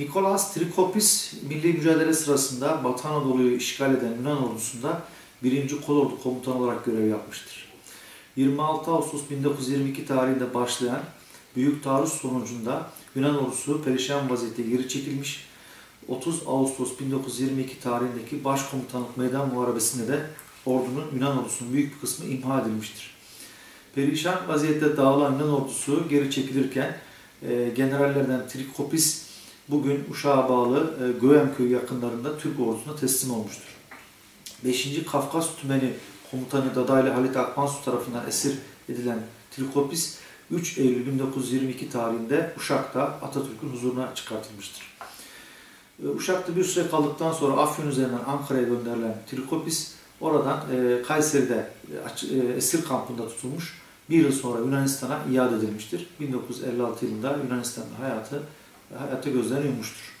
Nikolas Trikopis milli mücadele sırasında Batı Anadolu'yu işgal eden Yunan ordusunda 1. Kolordu komutanı olarak görev yapmıştır. 26 Ağustos 1922 tarihinde başlayan büyük taarruz sonucunda Yunan ordusu perişan vaziyette geri çekilmiş. 30 Ağustos 1922 tarihindeki başkomutanlık meydan muharebesinde de ordunun Yunan ordusunun büyük bir kısmı imha edilmiştir. Perişan vaziyette dağılan Yunan ordusu geri çekilirken e, generallerden Trikopis bugün Uşak'a bağlı e, Göğem köyü yakınlarında Türk ordusuna teslim olmuştur. 5. Kafkas Tümeni Komutanı Dadaylı Halit Akmansu tarafından esir edilen Trikopis 3 Eylül 1922 tarihinde Uşak'ta Atatürk'ün huzuruna çıkartılmıştır. E, Uşak'ta bir süre kaldıktan sonra Afyon üzerinden Ankara'ya gönderilen Trikopis oradan e, Kayseri'de e, esir kampında tutulmuş. Bir yıl sonra Yunanistan'a iade edilmiştir. 1956 yılında Yunanistan'da hayatı hayata gözlerini yummuştur.